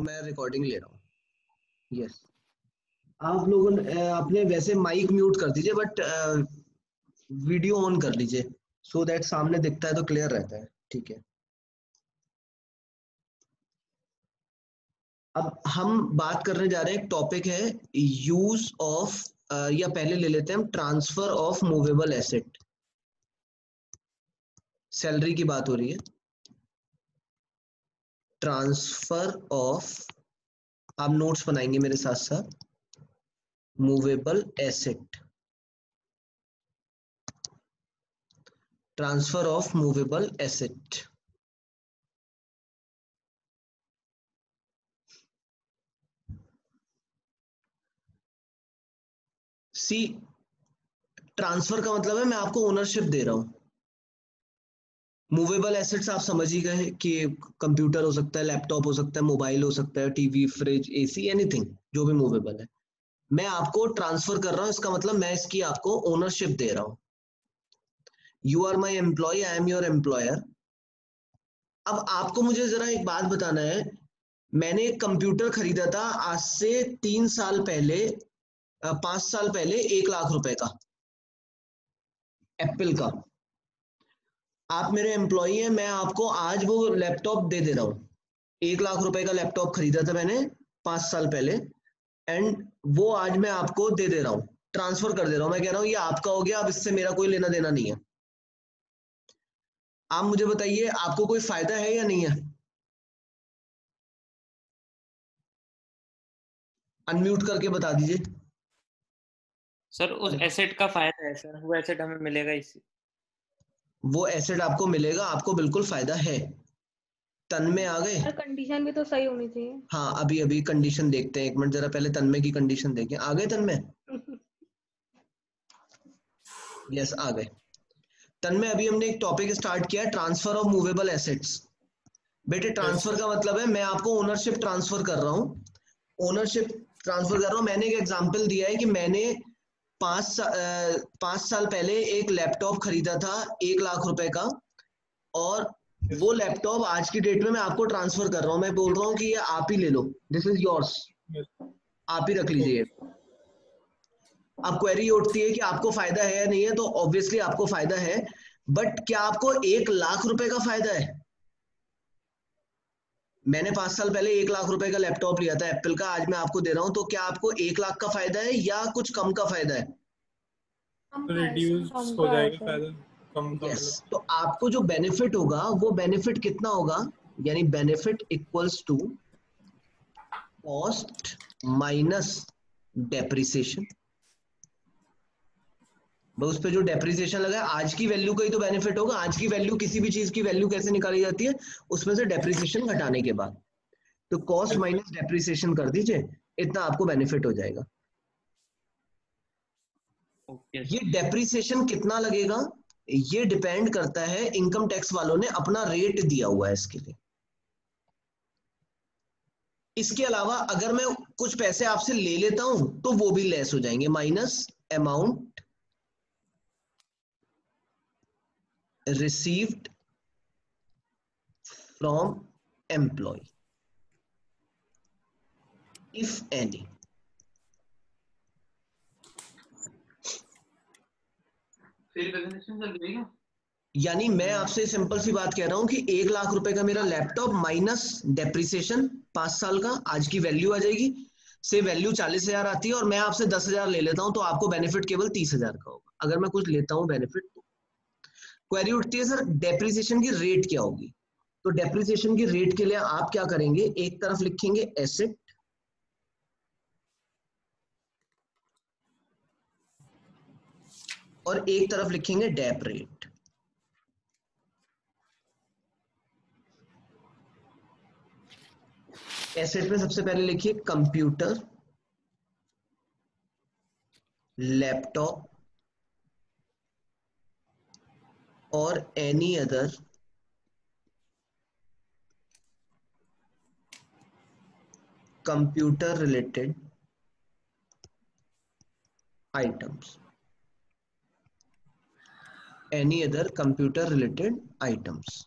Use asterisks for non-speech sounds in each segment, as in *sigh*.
तो मैं रिकॉर्डिंग ले रहा हूँ। यस आप लोगों ने अपने वैसे माइक म्यूट कर दीजिए बट वीडियो ऑन कर लीजिए सो so दैट सामने दिखता है तो क्लियर रहता है। ठीक है। अब हम बात करने जा रहे हैं, एक टॉपिक है यूज़ ऑफ़ या पहले ले लेते हैं हम transfer of movable asset salary की बात हो रही है। ट्रांसफ़र ऑफ़, आप नोट्स बनाएँगे मेरे साथ साथ movable asset transfer of movable asset C transfer का मतलब है मैं आपको ओनरशिप दे रहा हूँ। मूवेबल एसेट्स आप समझ ही गए कि कंप्यूटर हो सकता है लैपटॉप हो सकता है मोबाइल हो सकता है टीवी फ्रिज एसी एनीथिंग जो भी मूवेबल है। मैं आपको ट्रांसफ़र कर रहा हूँ, इसका मतलब मैं इसकी आपको ओनरशिप दे रहा हूँ। You are my employee I am your employer अब आपको मुझे जरा एक बात बताना है, मैंने एक कंप्यूटर खरीदा था आज से तीन साल पहले पाँच साल पहले एक लाख रुपए का। एप्पल का। आप मेरे एम्प्लॉय हैं मैं आपको आज वो लैपटॉप दे दे रहा हूँ। एक लाख रुपए का लैपटॉप खरीदा था मैंने पाँच साल पहले एंड वो आज मैं आपको दे दे रहा हूँ। ट्रांसफ़र कर दे रहा हूँ। मैं कह रहा हूँ ये आपका हो गया अब इससे मेरा कोई लेना देना नहीं है। आप मुझे बताइए आपको कोई फ़ायदा है या नहीं है? अनम्यूट करके बता दीजिए। सर उस एसेट का फ़ायदा है सर। वो एसेट हमें मिलेगा इससे वो एसेट आपको मिलेगा आपको बिल्कुल फ़ायदा है। तन में आ गए? कंडीशन भी तो सही होनी चाहिए। हाँ अभी अभी कंडीशन देखते हैं। एक मिनट जरा पहले तन्मे की कंडीशन देखें। आ गए तन्मे यस *laughs* आ गए। तन्मे अभी हमने एक टॉपिक स्टार्ट किया ट्रांसफ़र ऑफ़ मूवेबल एसेट्स बेटे ट्रांसफ़र का मतलब है मैं आपको ओनरशिप ट्रांसफ़र कर रहा हूँ। ओनरशिप ट्रांसफ़र कर रहा हूँ। मैंने एक एग्जांपल दिया है कि मैंने पाँच सा, पाँच साल पहले एक लैपटॉप खरीदा था एक लाख रुपए का। और वो लैपटॉप आज की डेट में मैं आपको ट्रांसफ़र कर रहा हूँ। मैं बोल रहा हूँ कि ये आप ही ले लो। दिस इज़ योर्स आप ही रख लीजिए। अब क्वेरी उठती है कि आपको फ़ायदा है या नहीं है तो ऑब्वियसली आपको फ़ायदा है। बट क्या आपको एक लाख रुपए का फ़ायदा है? मैंने पाँच साल पहले एक लाख रुपए का लैपटॉप लिया था एप्पल का आज मैं आपको दे रहा हूँ तो क्या आपको एक लाख का फ़ायदा है या कुछ कम का फ़ायदा है? रिड्यूस हो जाएगा फ़ायदा कम yes. तो आपको जो बेनिफिट होगा वो बेनिफिट कितना होगा? यानी benefit equals to cost minus depreciation उस पर जो डेप्रिसिएशन लगा है आज की वैल्यू का ही तो बेनिफिट होगा। आज की वैल्यू किसी भी चीज़ की वैल्यू कैसे निकाली जाती है उसमें से डेप्रिसिएशन घटाने के बाद। तो कॉस्ट माइनस डेप्रिसिएशन कर दीजिए इतना आपको बेनिफिट हो जाएगा। ये डेप्रिसिएशन कितना लगेगा ये डिपेंड करता है इनकम टैक्स वालों ने अपना रेट दिया हुआ है इसके लिए। इसके अलावा अगर मैं कुछ पैसे आपसे ले लेता हूँ तो वो भी लेस हो जाएँगे। Minus amount received from employee if any. यानी मैं आपसे सिंपल सी बात कह रहा हूँ कि एक लाख रुपए का मेरा लैपटॉप माइनस डेप्रिसिएशन पाँच साल का आज की वैल्यू आ जाएगी। से वैल्यू चालीस हज़ार आती है और मैं आपसे दस हज़ार ले लेता हूँ तो आपको बेनिफिट केवल तीस हज़ार का होगा। अगर मैं कुछ लेता हूँ बेनिफिट तो क्वेरी उठती है, सर डेप्रिसिएशन की रेट क्या होगी? तो डेप्रिसिएशन की रेट के लिए आप क्या करेंगे? एक तरफ़ लिखेंगे एसेट और एक तरफ़ लिखेंगे डेप रेट एसेट में सबसे पहले लिखिए computer laptop or any other computer related items any other computer related items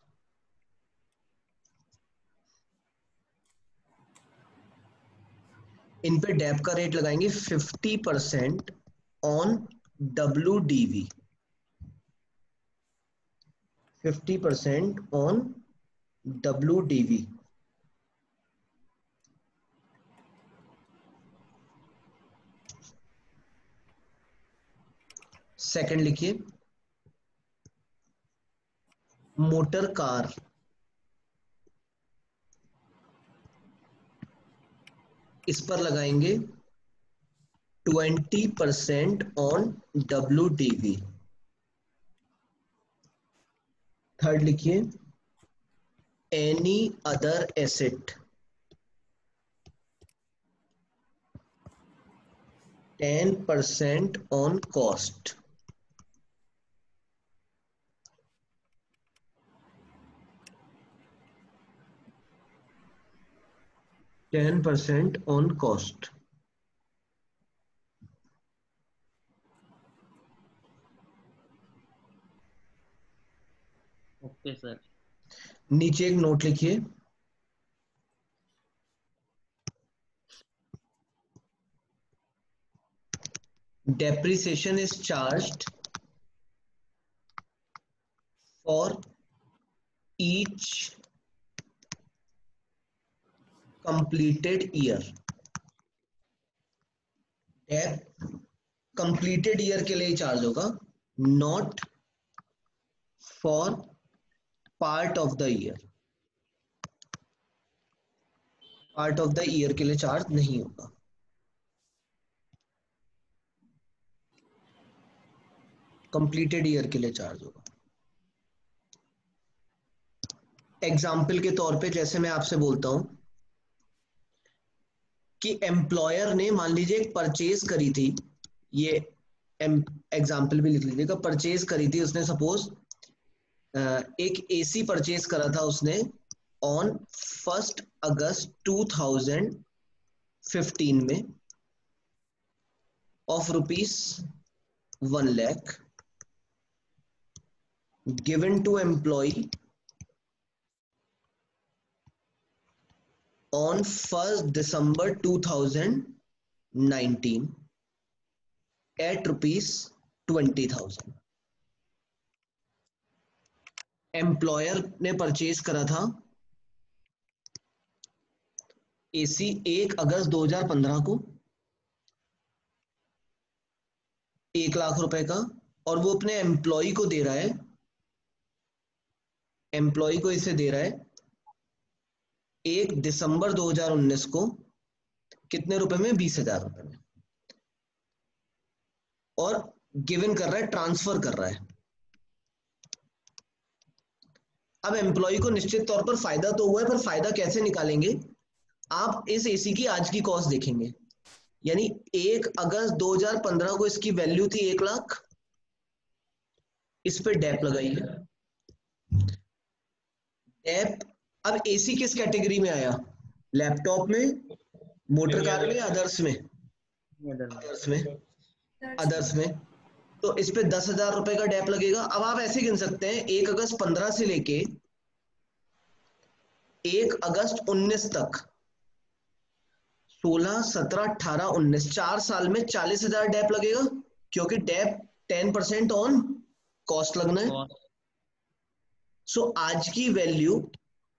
इन पे डेप का रेट लगाएँगे fifty percent on W D V fifty percent on W D V second लिखिए। Motor car. इस पर लगाएँगे। Twenty percent on W D V third लिखिए any other asset ten percent on cost ten percent on cost sir नीचे एक note लिखिए। Depreciation is charge for each completed year dep completed year के लिए charge होगा not for part of the year part of the year के लिए charge नहीं होगा। कंप्लीटेड ईयर के लिए चार्ज होगा। एग्ज़ाम्पल के तौर पे जैसे मैं आपसे बोलता हूँ कि एम्प्लॉयर ने मान लीजिए एक परचेज करी थी, ये एग्ज़ाम्पल भी लिख लीजिएगा परचेज करी थी, उसने सपोज़ एक एसी परचेज करा था उसने ऑन फ़र्स्ट अगस्त 2015 में of rupees one lakh given to employee on first December 2019 at rupees twenty thousand employer ने परचेज करा था। एसी एक अगस्त 2015 को एक लाख रुपए का और वो अपने एम्प्लॉय को दे रहा है। एम्प्लॉय को इसे दे रहा है एक दिसंबर 2019 को कितने रुपए में? बीस हज़ार रुपए में। और गिवन कर रहा है, ट्रांसफ़र कर रहा है। अब एम्प्लॉय को निश्चित तौर पर फ़ायदा तो हुआ है पर फ़ायदा कैसे निकालेंगे? आप इस एसी की आज की कॉस्ट देखेंगे। यानी एक अगस्त 2015 को इसकी वैल्यू थी एक लाख। इस पे डेप लगाइए ऐप अब एसी किस कैटेगरी में आया? लैपटॉप में मोटर कार में अदर्स में? अदर्स में। अदर्स में। तो इस पे दस हज़ार रुपए का डेप लगेगा। अब आप ऐसे गिन सकते हैं एक अगस्त पंद्रह से लेके एक अगस्त उन्नीस तक सोलह सत्रह अठारह उन्नीस चार साल में चालीस हज़ार डेप लगेगा क्योंकि dep ten percent on cost लगना है। सो so, आज की वैल्यू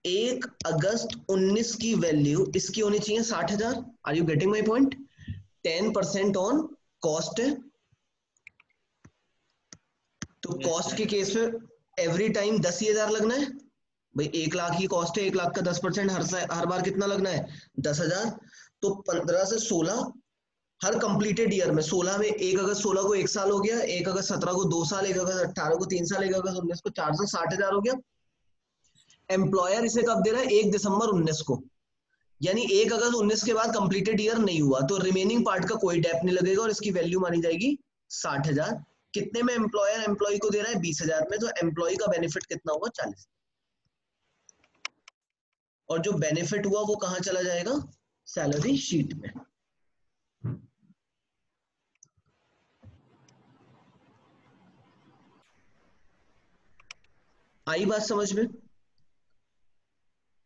एक अगस्त 19 की वैल्यू इसकी होनी चाहिए साठ हज़ार। Are you getting my point ten percent on cost है। तो कॉस्ट के केस में एवरी टाइम दस ही हज़ार लगना है। भाई एक लाख की कॉस्ट है एक लाख का दस परसेंट हर हर बार कितना लगना है? दस हज़ार। तो पंद्रह से सोलह हर कंप्लीटेड ईयर में सोलह में एक अगस्त सोलह को एक साल हो गया एक अगस्त सत्रह को दो साल एक अगस्त अट्ठारह को तीन साल एक अगस्त उन्नीस को चार साल साठ हज़ार हो गया। एम्प्लॉयर इसे कब दे रहा है? एक दिसंबर उन्नीस को। यानी एक अगस्त उन्नीस के बाद कंप्लीटेड ईयर नहीं हुआ तो रिमेनिंग पार्ट का कोई डेप नहीं लगेगा और इसकी वैल्यू मानी जाएगी साठ हज़ार। कितने में एम्प्लॉयर एम्प्लॉय को दे रहा है? बीस हज़ार में तो एम्प्लॉय का बेनिफिट कितना होगा? चालीस। और जो बेनिफिट हुआ, वो कहा चला जाएगा? सैलरी शीट में। आई बात समझ में?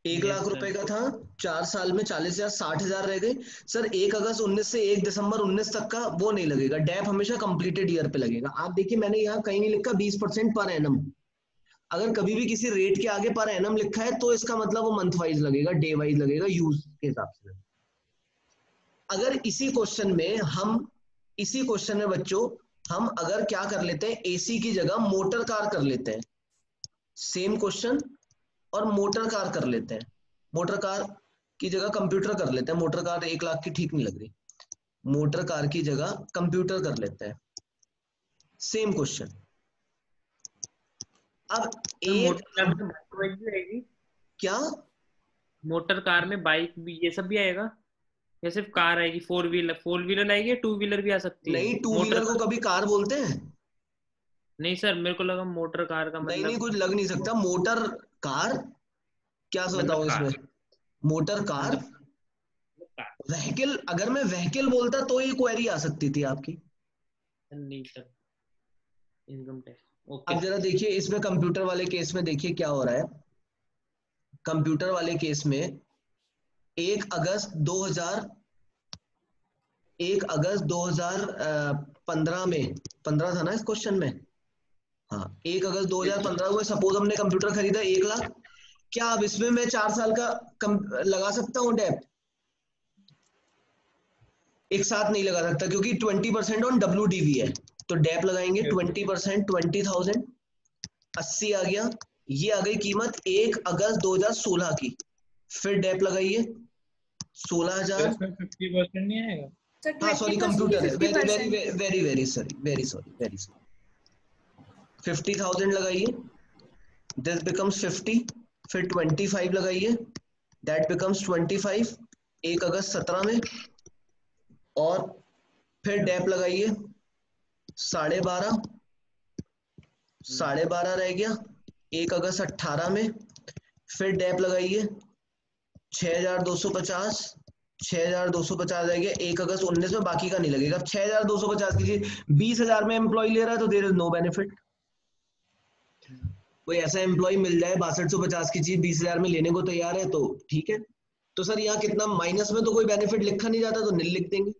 एक लाख रुपए का था चार साल में चालीस हज़ार साठ हज़ार रह गए। सर एक अगस्त उन्नीस से एक दिसंबर उन्नीस तक का वो नहीं लगेगा। डैप हमेशा कंप्लीटेड ईयर पे लगेगा। आप देखिए मैंने यहाँ कहीं नहीं लिखा बीस परसेंट पर एनम अगर कभी भी किसी रेट के आगे पर एनम लिखा है तो इसका मतलब वो मंथ वाइज लगेगा डे वाइज लगेगा यूज़ के हिसाब से। अगर इसी क्वेश्चन में हम इसी क्वेश्चन में बच्चों हम अगर क्या कर लेते हैं एसी की जगह मोटर कार कर लेते हैं। सेम क्वेश्चन और मोटर कार कर लेते हैं। मोटर कार की जगह कंप्यूटर कर लेते हैं। मोटर कार एक लाख की ठीक नहीं लग रही। मोटर कार की जगह कंप्यूटर कर लेते हैं। सेम क्वेश्चन अब एक आएगी। क्या? मोटर कार में बाइक भी ये सब भी आएगा? या सिर्फ़ कार आएगी? फोर व्हीलर फोर व्हीलर आएगी टू व्हीलर भी आ सकती है? नहीं टू व्हीलर को कभी कार बोलते हैं। नहीं सर मेरे को लगा मोटर कार का मतलब नहीं नहीं कुछ लग नहीं सकता। Motor car? क्या सोचता हूँ इसमें? मोटर कार व्हीकल अगर मैं व्हीकल बोलता तो ये क्वेरी आ सकती थी आपकी। नहीं सर इनकम टैक्स अब जरा देखिए इसमें कंप्यूटर वाले केस में देखिए क्या हो रहा है। कंप्यूटर वाले केस में एक अगस्त 2000 एक अगस्त 2015 में 15 था ना इस क्वेश्चन में? हाँ एक अगस्त 2015 में सपोज़ हमने कंप्यूटर खरीदा एक लाख क्या अब इसमें मैं चार साल का कम, लगा सकता हूँ डेप एक साथ नहीं लगा सकता क्योंकि twenty percent on W DV है। तो डेप लगाएँगे ट्वेंटी परसेंट ट्वेंटी थाउज़ेंड अस्सी आ गया ये आ गई कीमत एक अगस्त 2016 की। फिर डेप लगाइए सोलह हज़ार। हाँ सॉरी कंप्यूटर है very very very very sorry very sorry very sorry fifty thousand लगाइए। दिस बिकम्स फिफ्टी फिर ट्वेंटी फाइव लगाइए। दैट बिकम्स ट्वेंटी फाइव एक अगस्त सत्रह में। और फिर डेप लगाइए। साढ़े बारह साढ़े बारह रह गया, एक अगस्त अट्ठारह में। फिर डेप लगाइए। छह हज़ार दो सौ पचास, छह हज़ार दो सौ पचास आएगा एक अगस्त उन्नीस में, बाकी का नहीं लगेगा। छह हज़ार दो सौ पचास कीजिए बीस हज़ार में एम्प्लॉय ले रहा है तो देर इज़ नो बेनिफिट कोई ऐसा एम्प्लॉय मिल जाए बासठ सौ पचास की चीज़ बीस हज़ार में लेने को तैयार है तो ठीक है। तो सर यहाँ कितना माइनस में तो कोई बेनिफिट लिखा नहीं जाता तो नील लिख देंगे।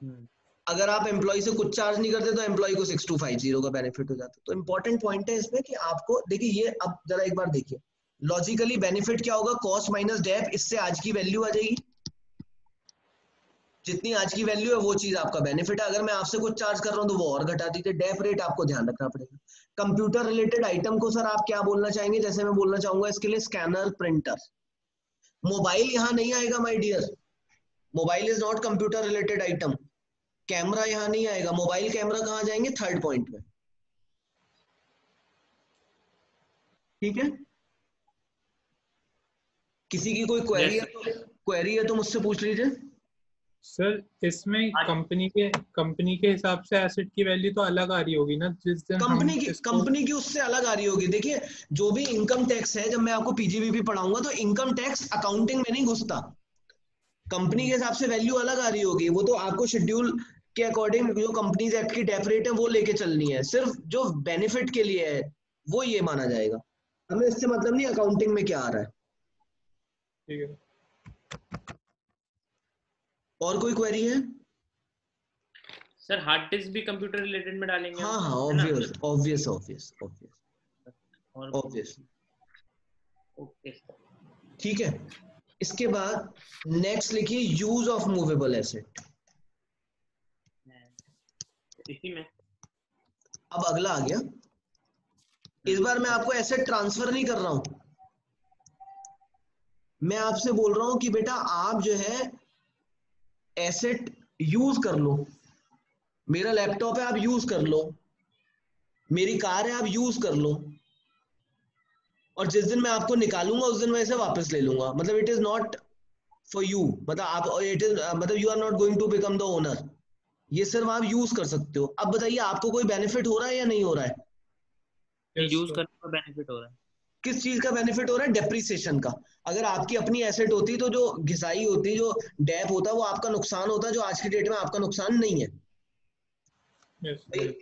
हम्म। अगर आप एम्प्लॉय से कुछ चार्ज नहीं करते तो एम्प्लॉय को सिक्स टू फाइव ज़ीरो का बेनिफिट हो जाता। तो इंपॉर्टेंट पॉइंट है इसमें कि आपको देखिए ये अब जरा एक बार देखिए। लॉजिकली बेनिफिट क्या होगा? कॉस्ट माइनस डेप इससे आज की वैल्यू आ जाएगी। जितनी आज की वैल्यू है वो चीज़ आपका बेनिफिट है। अगर मैं आपसे कुछ चार्ज कर रहा हूँ तो वो और घटा दीजिए। डेप रेट आपको ध्यान रखना पड़ेगा। कंप्यूटर रिलेटेड आइटम को सर आप क्या बोलना चाहेंगे? जैसे मैं बोलना चाहूँगा इसके लिए स्कैनर प्रिंटर मोबाइल यहाँ नहीं आएगा my dear mobile is not computer related item camera यहाँ नहीं आएगा। मोबाइल कैमरा कहाँ जाएँगे? थर्ड पॉइंट में। ठीक है? किसी की कोई क्वेरी है तो क्वेरी है तो मुझसे पूछ लीजिए। सर इसमें कंपनी के कंपनी के हिसाब से एसेट की वैल्यू तो अलग आ रही होगी ना जिस दिन कंपनी की कंपनी की उससे अलग आ रही होगी। देखिए जो भी इनकम टैक्स है जब मैं आपको पीजीबीपी पढ़ाऊँगा तो इनकम टैक्स अकाउंटिंग में नहीं घुसता। कंपनी के हिसाब से वैल्यू अलग आ रही होगी। वो तो आपको शेड्यूल के अकॉर्डिंग जो कंपनीज़ एक्ट की डेप रेट है वो लेके चलनी है। सिर्फ़ जो बेनिफिट के लिए है वो ये माना जाएगा। हमें इससे मतलब नहीं अकाउंटिंग में क्या आ रहा है। ठीक है। और कोई क्वेरी है? सर हार्ड डिस्क भी कंप्यूटर रिलेटेड में डालेंगे हाँ हाँ obvious obvious obvious obvious obvious okay ठीक है? इसके बाद नेक्स्ट लिखिए यूज़ ऑफ़ मूवेबल एसेट इसी में। अब अगला आ गया। इस बार मैं आपको एसेट ट्रांसफ़र नहीं कर रहा हूँ। मैं आपसे बोल रहा हूँ कि बेटा आप जो है एसेट यूज़ कर लो। मेरा लैपटॉप है आप यूज़ कर लो। मेरी कार है आप यूज़ कर लो। और जिस दिन मैं आपको निकालूँगा उस दिन मैं इसे वापस ले लूँगा। मतलब it is not for you मतलब आप इट इज़ मतलब you are not going to become the owner ये सिर्फ़ आप यूज़ कर सकते हो। अब बताइए आपको कोई बेनिफिट हो रहा है या नहीं हो रहा है? यूज़ करने का बेनिफिट हो रहा है। किस चीज़ का बेनिफिट हो रहा है? डेप्रिसिएशन का। अगर आपकी अपनी एसेट होती तो जो घिसाई होती जो डेप होता वो आपका नुकसान होता जो आज की डेट में आपका नुकसान नहीं है। Yes,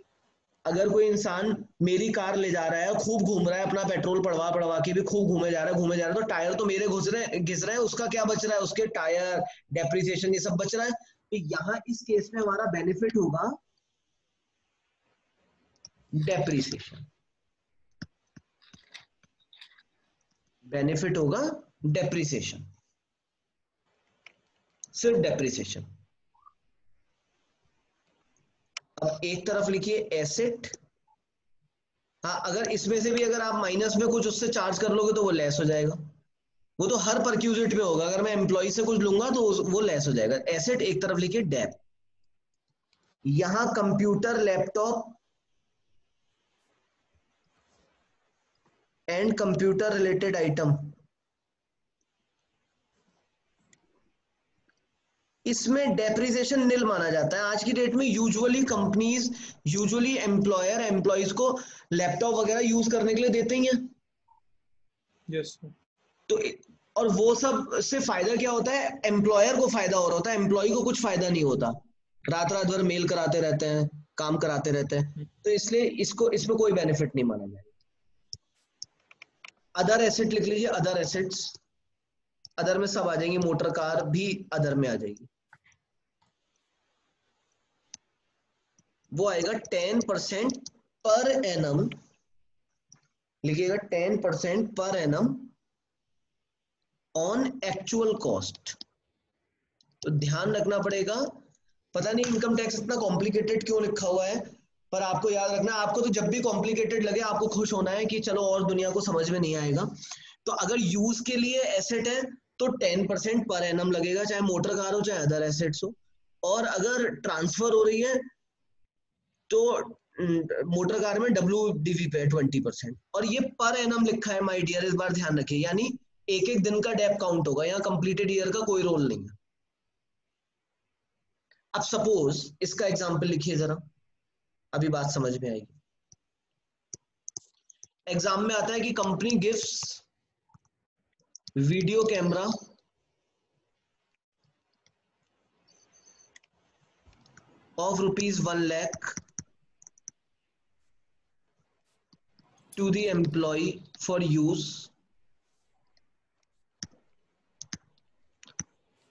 अगर कोई इंसान मेरी कार ले जा रहा है खूब घूम रहा है अपना पेट्रोल पड़वा पड़वा के भी खूब घूमे जा रहा है घूमे जा रहा है तो टायर तो मेरे घुस रहे घिस रहे हैं उसका क्या बच रहा है? उसके टायर डेप्रिसिएशन ये सब बच रहा है। तो यहाँ इस केस में हमारा बेनिफिट होगा डेप्रिसिएशन बेनिफिट होगा डेप्रिसिएशन। सिर्फ़ डेप्रिसिएशन। अब एक तरफ़ लिखिए एसेट हाँ अगर इसमें से भी अगर आप माइनस में कुछ उससे चार्ज कर लोगे तो वो लेस हो जाएगा। वो तो हर परक्यूजिट पे होगा। अगर मैं एम्प्लॉय से कुछ लूँगा तो वो लेस हो जाएगा। एसेट एक तरफ़ लिखिए डेप यहाँ computer laptop and computer related item. इसमें डेप्रिसिएशन निल माना जाता है। आज की डेट में usually companies usually employer employees को लैपटॉप वगैरह यूज़ करने के लिए देते ही हैं। Yes, तो और वो सबसे फ़ायदा क्या होता है? एम्प्लॉयर को फ़ायदा हो रहा होता है। एम्प्लॉय को कुछ फ़ायदा नहीं होता। रात रात भर मेल कराते रहते हैं काम कराते रहते हैं। तो इसलिए इसको इसमें कोई बेनिफिट नहीं माना जाएगा अदर एसेट लिख लीजिए अदर एसेट्स अदर में सब आ जाएँगे मोटर कार भी अदर में आ जाएगी। वो आएगा टेन परसेंट पर एनम लिखिएगा ten percent per annum on actual cost तो ध्यान रखना पड़ेगा। पता नहीं इनकम टैक्स इतना कॉम्प्लिकेटेड क्यों लिखा हुआ है? पर आपको याद रखना, आपको तो जब भी कॉम्प्लिकेटेड लगे, आपको खुश होना है कि चलो और दुनिया को समझ में नहीं आएगा। तो अगर यूज़ के लिए एसेट है तो टेन परसेंट पर एनम लगेगा, चाहे मोटर कार हो, चाहे अदर एसेट्स हो। और अगर ट्रांसफ़र हो रही है तो मोटर कार में डब्ल्यू डीवी पे ट्वेंटी परसेंट और ये पर एनम लिखा है माई डियर इस बार ध्यान रखिए। यानी एक एक दिन का डेप काउंट होगा यहाँ कंप्लीटेड ईयर का कोई रोल नहीं है। अब सपोज़ इसका एग्ज़ाम्पल लिखिए जरा। अभी बात समझ में आएगी। एग्ज़ाम में आता है कि company gifts video camera of rupees 1 lakh to the employee for use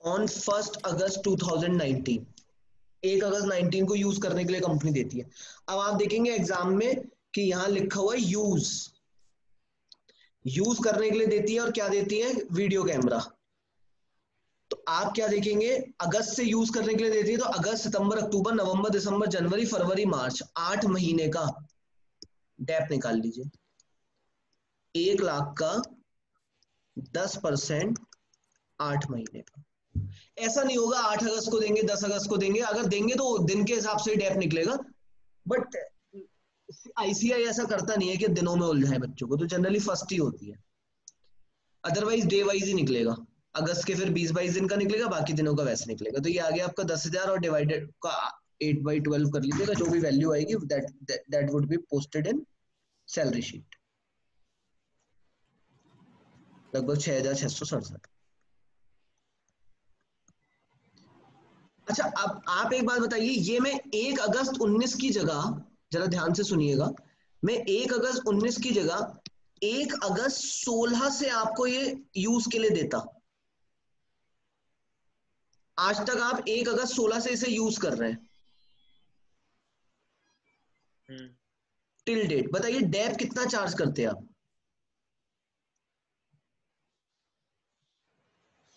on 1st August 2019 एक अगस्त 19 को यूज़ करने के लिए कंपनी देती है। अब आप देखेंगे एग्ज़ाम में कि यहाँ लिखा हुआ है यूज़। यूज़ करने के लिए देती है और क्या देती है? Video camera. तो आप क्या देखेंगे? अगस्त से यूज़ करने के लिए देती है तो अगस्त, सितंबर, अक्टूबर, नवंबर, दिसंबर, जनवरी, फरवरी, मार्च, आठ महीने का डेप निकाल लीजिए। एक लाख का दस परसेंट आठ महीने का। ऐसा नहीं होगा, आठ अगस्त को देंगे, दस अगस्त को देंगे, अगर देंगे तो दिन के हिसाब से डेप निकलेगा। बट आईसीआई ऐसा करता नहीं है कि दिनों में उलझाए बच्चों को तो जनरली फ़र्स्ट ही होती है। अदरवाइज़ डे वाइज ही निकलेगा। अगस्त के फिर बीस बाईस दिन का निकलेगा, बाकी दिनों का वैसे निकलेगा। तो ये आ गया आपका दस हज़ार और डिवाइडेड का एट बाई ट्वेल्व कर लीजिएगा, जो भी वैल्यू आएगी that that would be posted in salary sheet लगभग छह हज़ार छह सौ सड़सठ अच्छा अब आप एक बात बताइए ये मैं एक अगस्त उन्नीस की जगह जरा ध्यान से सुनिएगा मैं एक अगस्त उन्नीस की जगह एक अगस्त सोलह से आपको ये यूज़ के लिए देता। आज तक आप एक अगस्त सोलह से इसे यूज़ कर रहे हैं। टिल डेट बताइए डेप कितना चार्ज करते हैं आप?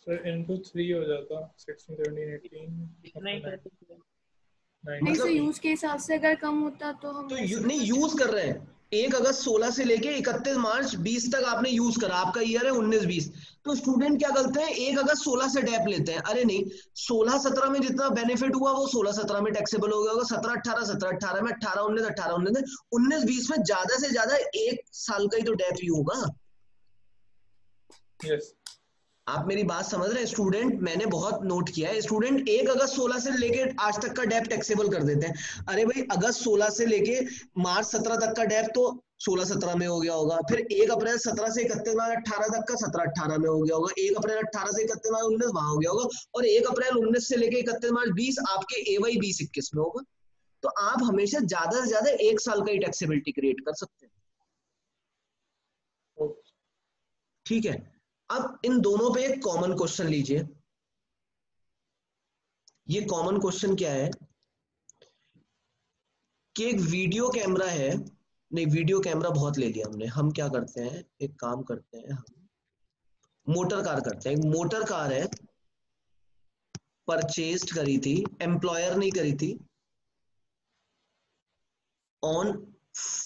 सर इनटू थ्री हो जाता सिक्सटीन सेवनटीन एटीन नहीं सर यूज़ के हिसाब से अगर कम होता तो हम तो यू, नहीं यूज़ कर रहे हैं। एक अगस्त 16 से लेके 31 मार्च 20 तक आपने यूज़ करा। आपका ईयर है 19 20 तो स्टूडेंट क्या करते हैं? एक अगस्त 16 से डेप लेते हैं। अरे नहीं 16 17 में जितना बेनिफिट हुआ वो 16 17 में टैक्सेबल हो गया होगा। 17 18 17 18 में 18 19 18 19 19 20 में ज़्यादा से ज़्यादा एक साल का ही तो डेप ही होगा। Yes. आप मेरी बात समझ रहे हैं स्टूडेंट मैंने बहुत नोट किया है। स्टूडेंट एक अगस्त 16 से लेके आज तक का डेप टैक्सेबल कर देते हैं। अरे भाई, अगस्त 16 से लेके मार्च 17 तक का डेप तो 16 17 में हो गया होगा। फिर एक अप्रैल 17 से इकतीस मार्च अट्ठारह तक का 17 18 में हो गया होगा। एक अप्रैल 18 से इकतीस मार्च उन्नीस वहाँ हो गया होगा। और एक अप्रैल उन्नीस से लेके इकतीस मार्च बीस आपके ए वाई बीस इक्कीस में होगा। तो आप हमेशा ज़्यादा से ज़्यादा एक साल का ही टैक्सेबिलिटी क्रिएट कर सकते हैं। ठीक है। अब इन दोनों पे एक कॉमन क्वेश्चन लीजिए। ये कॉमन क्वेश्चन क्या है? कि एक वीडियो कैमरा है। नहीं वीडियो कैमरा बहुत ले लिया हमने। हम क्या करते हैं? एक काम करते हैं हम। मोटर कार करते हैं। एक मोटर कार है। परचेज करी थी। एम्प्लॉयर नहीं करी थी। On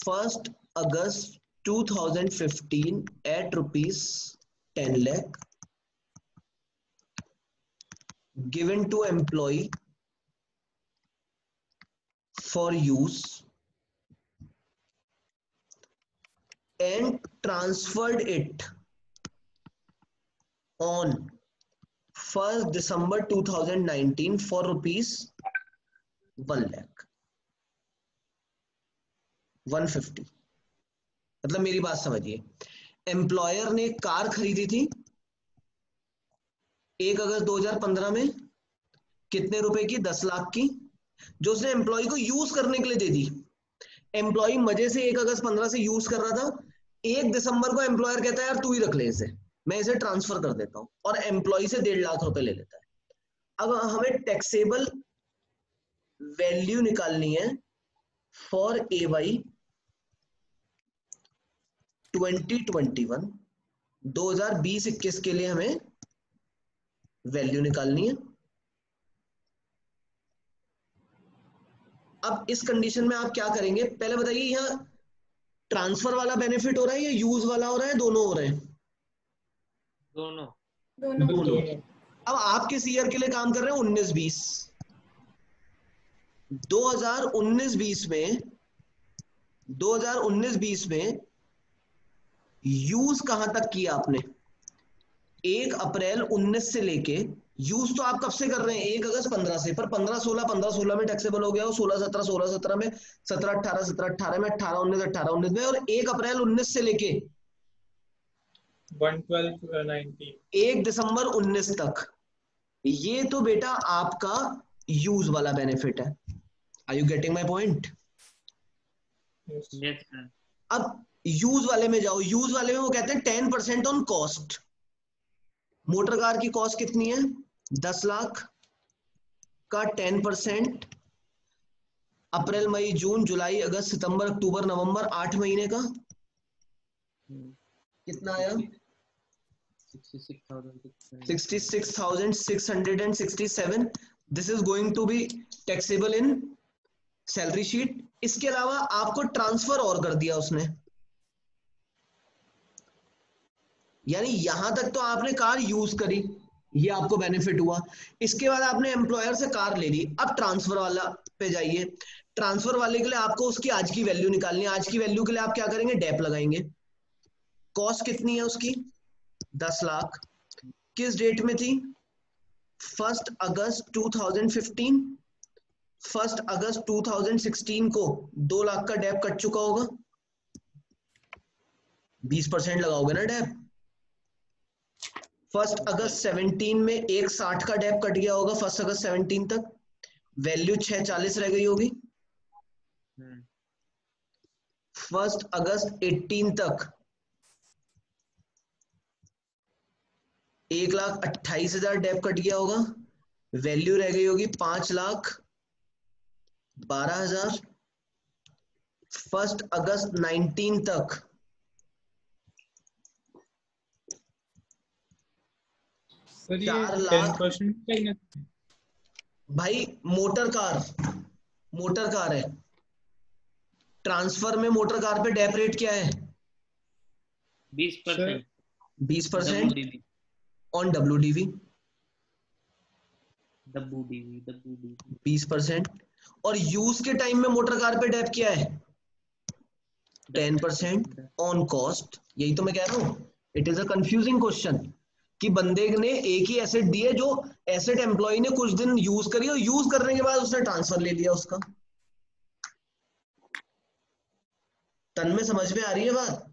first August 2015 at rupees ten lakh given to employ for use and transferred it on first December two thousand nineteen for rupees one lakh one fifty मतलब मेरी बात समझिए। एम्प्लॉयर ने कार खरीदी थी, एक अगस्त 2015 में, कितने रुपए की? दस लाख की, जो उसने एम्प्लॉय को यूज़ करने के लिए दे दी। एम्प्लॉय मज़े से एक अगस्त पंद्रह से यूज़ कर रहा था। एक दिसंबर को एम्प्लॉयर कहता है, यार, तू ही रख ले इसे। मैं इसे ट्रांसफ़र कर देता हूँ। और एम्प्लॉय से डेढ़ लाख रुपए ले लेता है। अब हमें टैक्सेबल वैल्यू निकालनी है फॉर ए वाई 2021 2020-21 के लिए हमें वैल्यू निकालनी है। अब इस कंडीशन में आप क्या करेंगे? पहले बताइए यहाँ ट्रांसफ़र वाला बेनिफिट हो रहा है या यूज़ वाला हो रहा है? दोनों हो रहे हैं। दोनों। दोनों दोनों। अब आप किस ईयर के लिए काम कर रहे हैं? उन्नीस बीस। 2019-20 में 2019-20 में यूज़ कहाँ तक किया आपने? एक अप्रैल 19 से लेके यूज़ तो आप कब से कर रहे हैं? एक अगस्त 15 से। पर 15 16 15 16 में टैक्सेबल हो गया हो 16 17 16 17 में 17 18 17 18 में 18 19 18 19 में और एक अप्रैल 19 से लेके। 112 एक दिसंबर 19 तक। ये तो बेटा आपका यूज़ वाला बेनिफिट है। Are you getting my point yes अब यूज़ वाले में जाओ यूज़ वाले में वो कहते हैं ten percent on cost motor car की कॉस्ट कितनी है? दस लाख का टेन परसेंट अप्रैल मई जून जुलाई अगस्त सितंबर अक्टूबर नवंबर आठ महीने का। कितना आया? 66,667 this is going to be taxable in salary sheet इसके अलावा आपको ट्रांसफ़र और कर दिया उसने। यानी यहाँ तक तो आपने कार यूज़ करी, ये आपको बेनिफिट हुआ। इसके बाद आपने एम्प्लॉयर से कार ले ली। अब ट्रांसफ़र वाला पे जाइए। ट्रांसफ़र वाले के लिए आपको उसकी आज की वैल्यू निकालनी है। आज की वैल्यू के लिए आप क्या करेंगे? डेप लगाएँगे। कॉस्ट कितनी है उसकी? दस लाख। किस डेट में थी? फ़र्स्ट अगस्त 2015 फ़र्स्ट अगस्त 2016 को दो लाख का डेप कट चुका होगा। 20 परसेंट लगाओगे ना डेप फ़र्स्ट अगस्त 17 में एक साठ का डेप कट गया होगा फ़र्स्ट अगस्त 17 तक वैल्यू छह चालीस रह गई होगी। फ़र्स्ट अगस्त 18 तक एक लाख अट्ठाईस हज़ार डेप कट गया होगा वैल्यू रह गई होगी पाँच लाख बारह हज़ार। फ़र्स्ट अगस्त 19 तक चार लाख- भाई मोटर कार मोटर कार है। ट्रांसफ़र में मोटर कार पे डेप रेट क्या है? बीस परसेंट। बीस परसेंट? ऑन डब्ल्यू डीवी बीस परसेंट। और यूज़ के टाइम में मोटर कार पे डेप क्या है? Ten percent. ऑन कॉस्ट यही तो मैं कह रहा हूँ। It is a confusing question कि बंदे ने एक ही एसेट दी है जो एसेट एम्प्लॉय ने कुछ दिन यूज़ करी और यूज़ करने के बाद उसने ट्रांसफ़र ले लिया उसका। तन में समझ में आ रही है बात?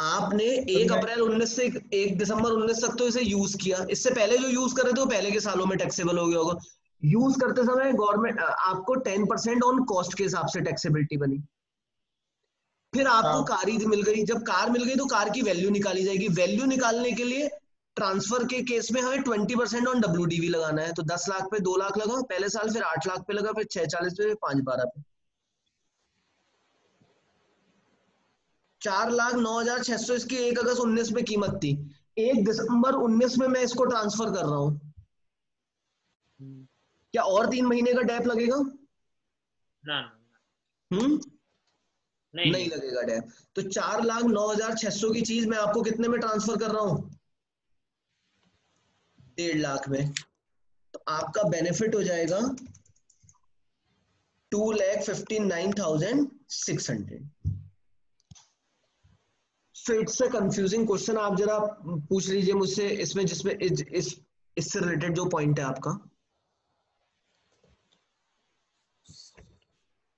आपने एक अप्रैल 19 से एक दिसंबर 19 तक तो इसे यूज़ किया। इससे पहले जो यूज़ कर रहे थे वो पहले के सालों में टैक्सेबल हो गया होगा। यूज़ करते समय गवर्नमेंट आपको टेन परसेंट ऑन कॉस्ट के हिसाब से टैक्सेबिलिटी बनी। फिर आपको हाँ। कार ही मिल गई। जब कार मिल गई तो कार की वैल्यू निकाली जाएगी। वैल्यू निकालने के लिए ट्रांसफ़र के केस में हमें ट्वेंटी परसेंट ऑन डब्ल्यू लगाना है तो दस लाख पे दो लाख लगा पहले साल फिर आठ लाख पे लगा फिर छह चालीस पे पाँच बारह पे। चार लाख नौ हज़ार छह सौ इसकी एक अगस्त उन्नीस में कीमत थी। एक दिसंबर उन्नीस में मैं इसको ट्रांसफ़र कर रहा हूँ। क्या और तीन महीने का डैप लगेगा? ना ना हम्म? नहीं नहीं। लगेगा डैप तो चार लाख नौ हज़ार छह सौ की चीज़ मैं आपको कितने में ट्रांसफ़र कर रहा हूँ? डेढ़ लाख में। तो आपका बेनिफिट हो जाएगा two lakh fifty nine thousand six hundred so it's a confusing question आप जरा पूछ लीजिए मुझसे इसमें जिसमें इस, इस इससे रिलेटेड जो पॉइंट है आपका।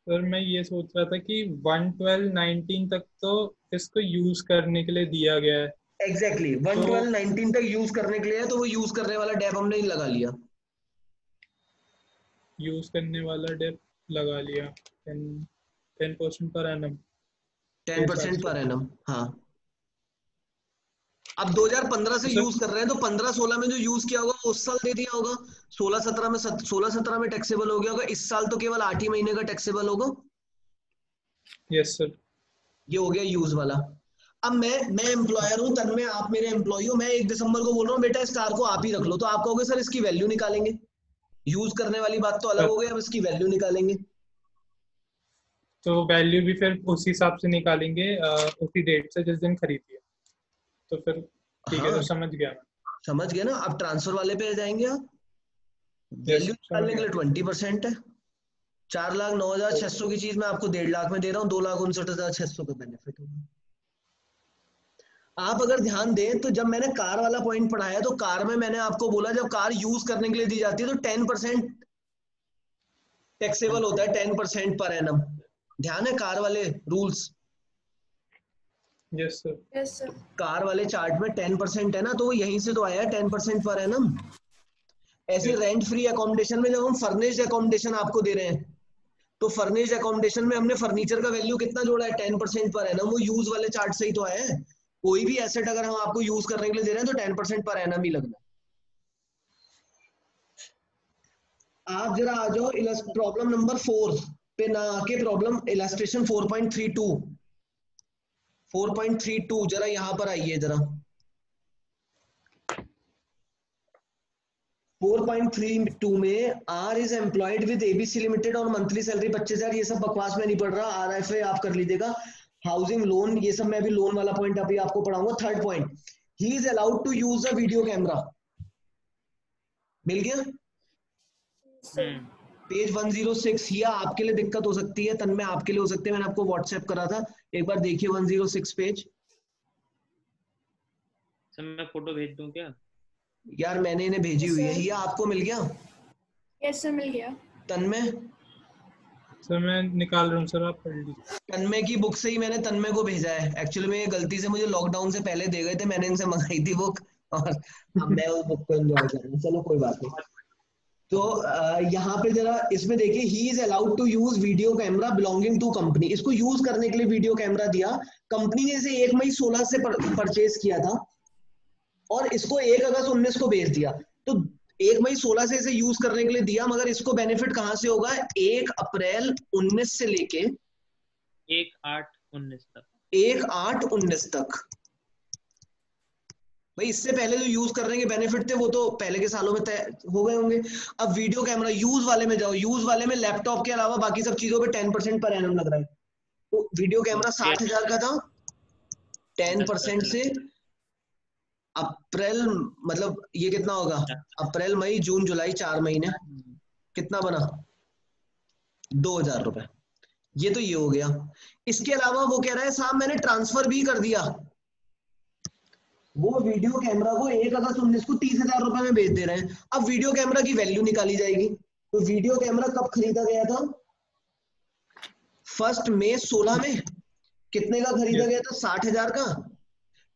सर मैं ये सोच रहा था कि 112 19 तक तो इसको यूज़ करने के लिए दिया गया है। एग्जैक्टली वन तो- ट्वेल्व नाइनटीन तक यूज़ करने के लिए है तो वो यूज़ करने वाला डैप हमने ही लगा लिया। यूज़ करने वाला डेप लगा लिया। 10 10 percent per annum. Ten percent per annum हाँ। अब 2015 से यूज़ कर रहे हैं तो 15 16 में जो यूज़ किया होगा उस साल दे दिया होगा। 16 17 में 16 17 में टैक्सेबल हो गया होगा इस साल तो केवल आठ ही महीने का टैक्सेबल होगा। यस सर ये हो गया यूज़ वाला। अब मैं मैं एम्प्लॉयर हूँ तन में आप मेरे एम्प्लॉय हो मैं एक दिसंबर को बोल रहा हूँ बेटा इस कार को आप ही रख लो। तो आप कहोगे सर इसकी वैल्यू निकालेंगे। यूज़ करने वाली बात तो अलग हो गई अब इसकी वैल्यू निकालेंगे। तो वैल्यू भी फिर उसी हिसाब से निकालेंगे उसी डेट से जिस दिन खरीदी है तो फिर ठीक हाँ, है हाँ। तो समझ गया समझ गए ना? अब ट्रांसफ़र वाले पे जाएँगे आप। वैल्यू निकालने के लिए ट्वेंटी परसेंट है। चार लाख नौ हज़ार छह सौ की चीज़ मैं आपको डेढ़ लाख में दे रहा हूँ दो लाख उनसठ हज़ार छह सौ का बेनिफिट होगा। आप अगर ध्यान दें तो जब मैंने कार वाला पॉइंट पढ़ाया तो कार में मैंने आपको बोला जब कार यूज़ करने के लिए दी जाती है तो टेन परसेंट टैक्सेबल होता है टेन परसेंट पर एनम ध्यान है कार वाले rules yes sir yes sir car वाले चार्ट में टेन परसेंट है ना तो वो यहीं से तो आया है टेन परसेंट पर एनम ऐसे रेंट फ्री अकोमोडेशन में जब हम फर्निश्ड अकोमोडेशन आपको दे रहे हैं तो फर्निश्ड अकोमोडेशन में हमने फर्नीचर का वैल्यू कितना जोड़ा है टेन परसेंट पर एनम वो यूज़ वाले चार्ट से ही तो आया है। कोई भी एसेट अगर हम आपको यूज़ करने के लिए दे रहे हैं तो टेन परसेंट पर एनम ही लगना। आप जरा आ जाओ प्रॉब्लम नंबर फोर पे ना आके problem illustration four point three two 4.32 जरा यहाँ पर आइए जरा। 4.32 में R is employed with ABC limited और मंथली सैलरी पच्चीस हज़ार, ये सब बकवास में नहीं पड़ रहा। आर एफ़ आप कर लीजिएगा। हाउसिंग लोन ये सब मैं अभी लोन वाला पॉइंट अभी आपको पढ़ाऊँगा third point he is allowed to use a video camera मिल गया? पेज 106 या आपके लिए दिक्कत हो सकती है तन में आपके लिए हो सकती है मैंने आपको व्हाट्सएप करा था। एक बार देखिए 106 पेज सर मैं फ़ोटो भेज दूँ क्या? यार मैंने इन्हें भेजी हुई है। या आपको मिल गया? यस सर मिल गया। तन में सर, मैं निकाल रहा हूँ, सर, आप पढ़ लीजिए। तन्मय की बुक से ही मैंने तन्मय को भेजा है। एक्चुअली में ये गलती से मुझे लॉकडाउन से पहले दे गए थे, मैंने इनसे मंगाई थी बुक और अब मैं उस बुक को एंजॉय कर रहा हूँ। चलो, कोई बात नहीं। तो यहाँ पे जरा इसमें देखिए he is allowed to use video camera belonging to company इसको यूज़ करने के लिए वीडियो कैमरा दिया। कंपनी ने इसे एक मई सोलह से परचेज किया था। और इसको एक अगस्त उन्नीस को बेच दिया। तो एक मई सोलह से इसे यूज़ करने के लिए दिया मगर इसको बेनिफिट कहाँ से होगा? एक अप्रैल उन्नीस से लेके एक आठ उन्नीस तक। एक आठ उन्नीस तक। भाई इससे पहले जो यूज़ करने के बेनिफिट थे वो तो पहले के सालों में तय हो गए होंगे। अब वीडियो कैमरा यूज़ वाले में जाओ। यूज़ वाले में लैपटॉप के अलावा बाकी सब चीज़ों पे टेन परसेंट पर एनम लग रहा है। तो वीडियो कैमरा साठ हज़ार का था। टेन परसेंट से अप्रैल मतलब ये कितना होगा? अप्रैल मई जून जुलाई चार महीने। कितना बना? दो हज़ार रुपए। ये तो ये हो गया। इसके अलावा वो कह रहा है साहब मैंने ट्रांसफ़र भी कर दिया। वो वीडियो कैमरा को एक अगस्त उन्नीस को तीस हज़ार रुपए में बेच दे रहे हैं अब वीडियो कैमरा की वैल्यू निकाली जाएगी। तो वीडियो कैमरा कब खरीदा गया था? फ़र्स्ट मई सोलह में। कितने का खरीदा गया था? साठ हज़ार का?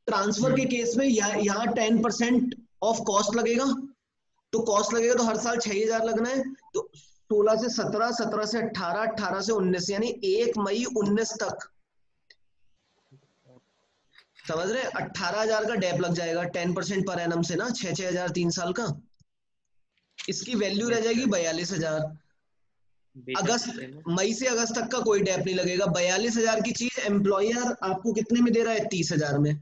ट्रांसफ़र के केस में यहाँ टेन परसेंट ऑफ़ कॉस्ट लगेगा। तो कॉस्ट लगेगा तो हर साल छह हज़ार लगना है। तो सोलह से सत्रह सत्रह से अट्ठारह अट्ठारह से उन्नीस यानी एक मई उन्नीस तक। समझ रहे? अट्ठारह हज़ार का डेप लग जाएगा टेन परसेंट पर एनम से ना छह छह हज़ार तीन साल का। इसकी वैल्यू रह जाएगी बयालीस हज़ार। अगस्त मई से अगस्त तक का कोई डेप नहीं लगेगा। बयालीस हज़ार की चीज़ एम्प्लॉयर आपको कितने में दे रहा है? तीस हज़ार में।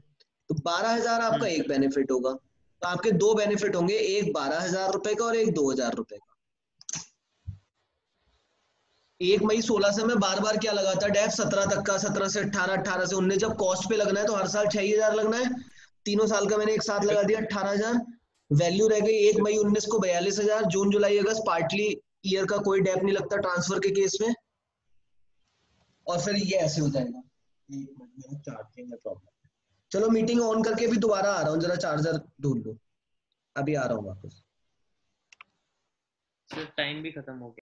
तो बारह हज़ार आपका हम्म। एक बेनिफिट होगा। तो आपके दो बेनिफिट होंगे एक बारह हज़ार रुपए का और एक दो हज़ार रुपए का। एक मई सोलह से मैं बार बार क्या लगाता डेप सत्रह तक का सत्रह से अट्ठारह अट्ठारह से उन्नीस जब कॉस्ट पे लगना है तो हर साल छह हज़ार लगना है। तीनों साल का मैंने एक साथ लगा दिया अठारह हज़ार। वैल्यू रह गई एक मई उन्नीस को बयालीस हज़ार। जून जुलाई अगस्त पार्टली ईयर का कोई डेप नहीं लगता ट्रांसफ़र के केस में। और फिर ये ऐसे हो जाएगा। एक मिनट मेरा चार्जिंग प्रॉब्लम चलो मीटिंग ऑन करके भी दोबारा आ रहा हूँ, जरा चार्जर ढूंढ लो। अभी आ रहा हूँ वापस। टाइम भी खत्म हो गया।